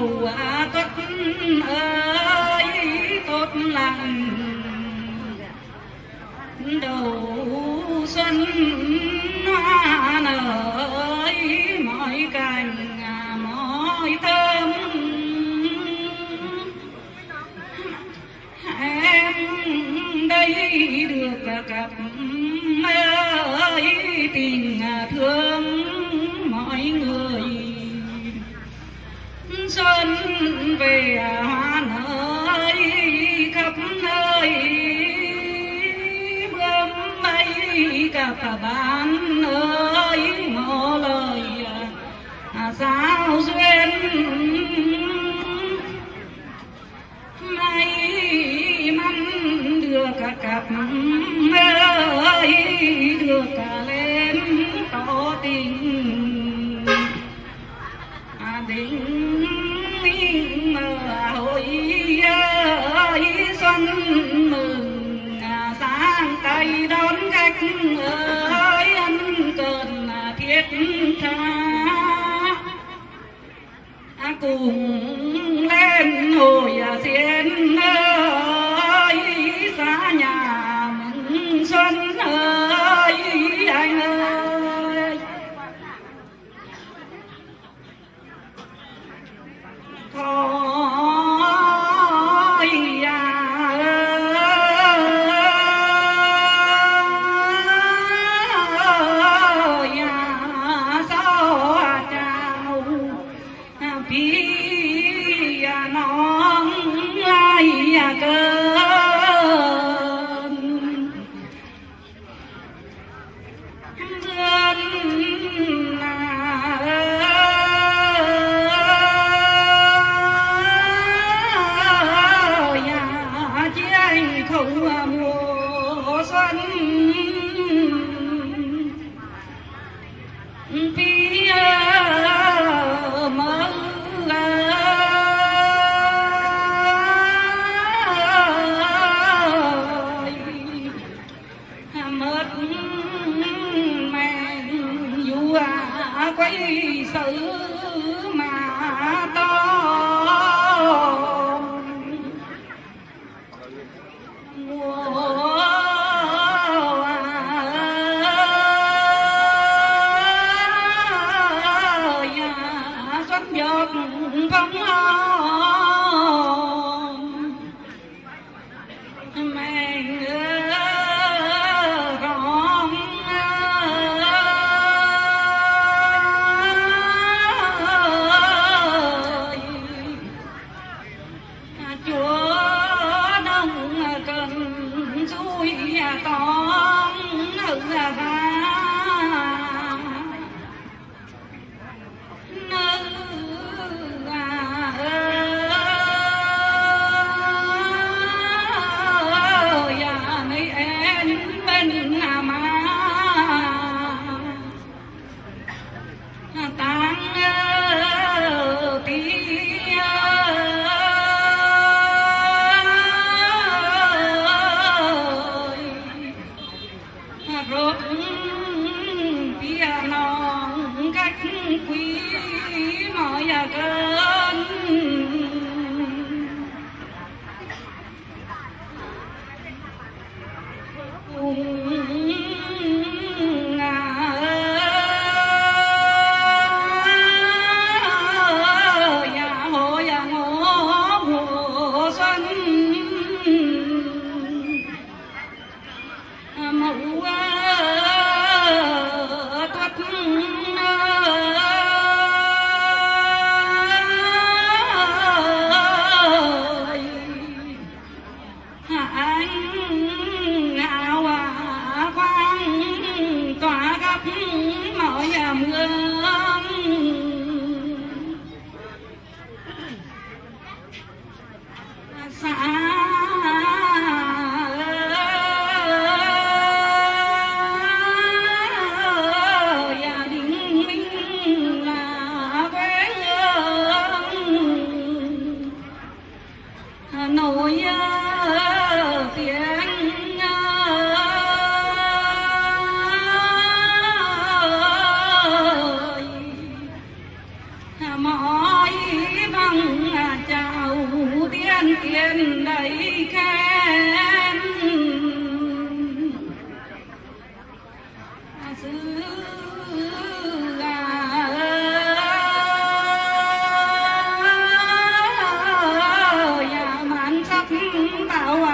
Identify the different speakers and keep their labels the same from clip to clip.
Speaker 1: dù tất ơi tốt lành đầu xuân hoa nở mọi cành mọi thơ xuân về nơi khắp nơi. Bướm bay cả bạn nơi ngộ lời à, sao duyên hội xuân mừng sáng tay đón khách ơi ân cần thiết tha cùng lên hồi xiên ơi bi ya nong lai ya cơ الله 蜈蚣啊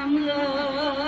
Speaker 1: I'm lost.